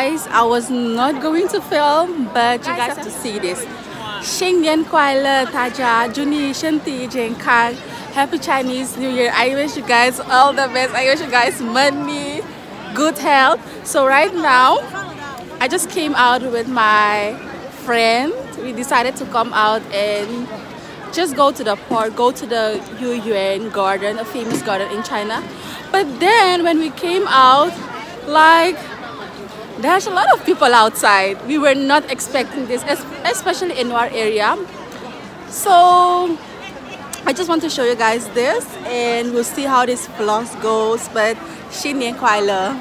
guys I was not going to film but you guys have to see this. Shingen Kuala Taja Juni Shanti Jenkang Happy Chinese New Year. I wish you guys all the best. I wish you guys money good health. So right now I just came out with my friend. We decided to come out and just go to the park, go to the Yuyuan garden, a famous garden in China. But then when we came out, like there's a lot of people outside. We were not expecting this, especially in our area. So I just want to show you guys this and we'll see how this vlog goes. But 新年快乐!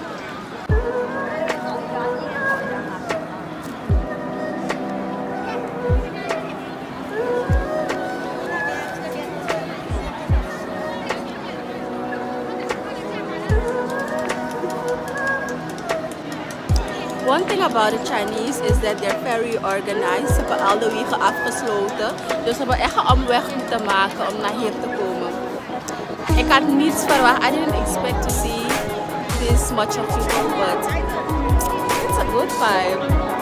One thing about the Chinese is that they're very organized. Ze hebben al de wegen afgesloten. Dus ze hebben echt een omweg moeten maken om naar hier te komen. Ik had niets verwacht. I didn't expect to see this much of people, but it's a good vibe.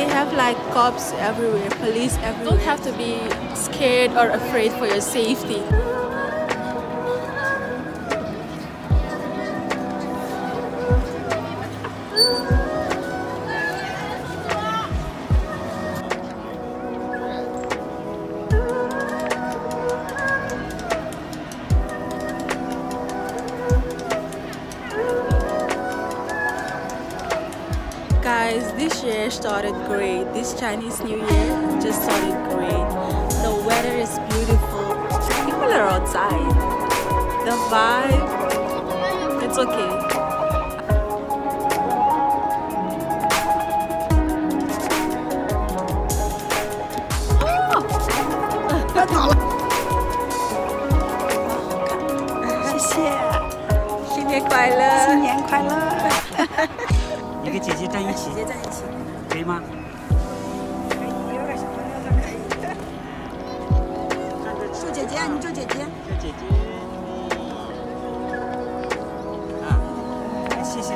They have like cops everywhere police everywhere. you don't have to be scared or afraid for your safety this year started great this chinese new year just started great the weather is beautiful people are outside the vibe it's okay Oh. 新年快乐！你跟姐姐站一起，姐姐站一起， 可以吗？可以，有点小朋友都可以。祝姐姐，你祝姐姐。叫姐姐。啊，谢谢，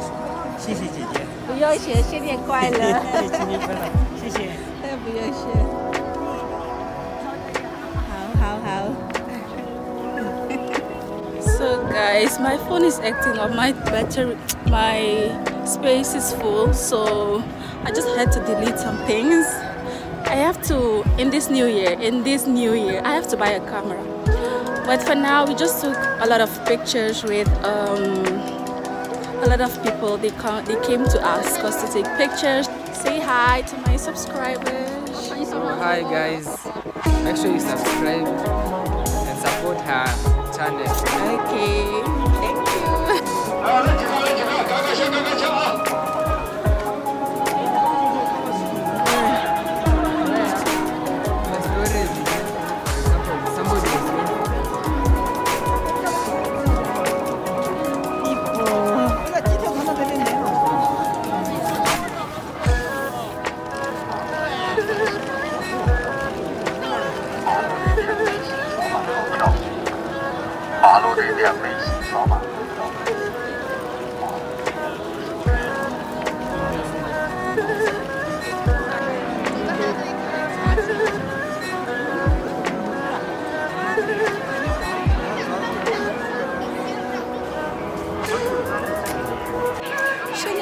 谢谢姐姐。不用谢，新年快乐。新年快乐，谢谢。不用谢。好好好。So guys, my phone is acting up. My battery, my space is full, so I just had to delete some things. I have to in this new year. In this new year, I have to buy a camera. But for now, we just took a lot of pictures with um, a lot of people. They come, they came to ask us to take pictures. Say hi to my subscribers. Hi guys, make sure you subscribe and support her channel. Okay,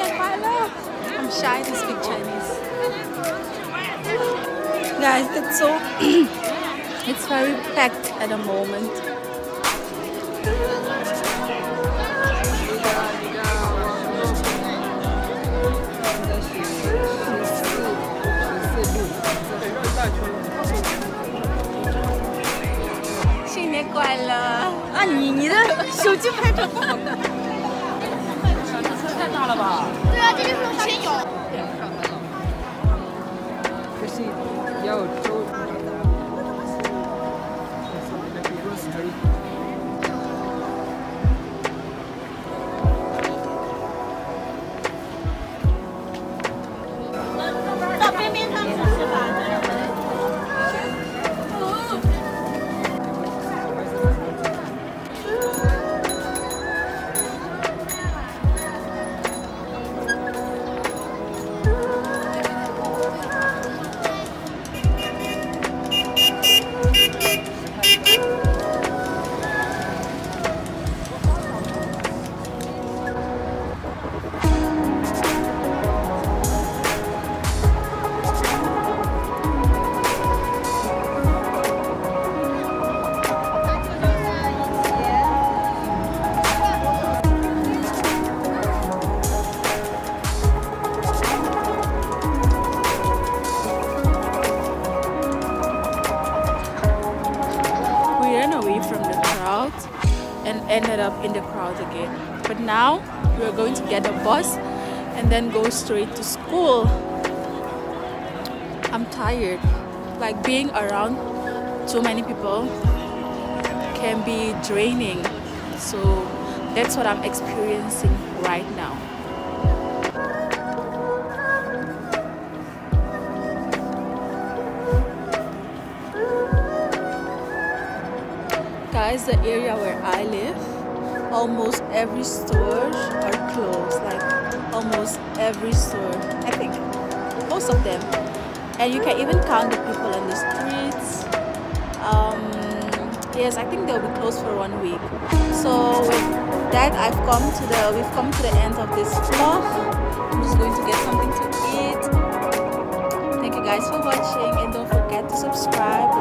I'm shy to speak Chinese guys it's so it's very packed at the moment Xinnian 啊，你你的手机拍照不好看。 Crowd and ended up in the crowd again. But now we are going to get a bus and then go straight to school. I'm tired. Like being around too many people can be draining. So that's what I'm experiencing right now. Guys, the area where I live, almost every store are closed. Like almost every store, I think, most of them. And you can even count the people on the streets. Um, yes, I think they'll be closed for one week. So with that, I've come to the we've come to the end of this vlog. I'm just going to get something to eat. Thank you guys for watching, and don't forget to subscribe.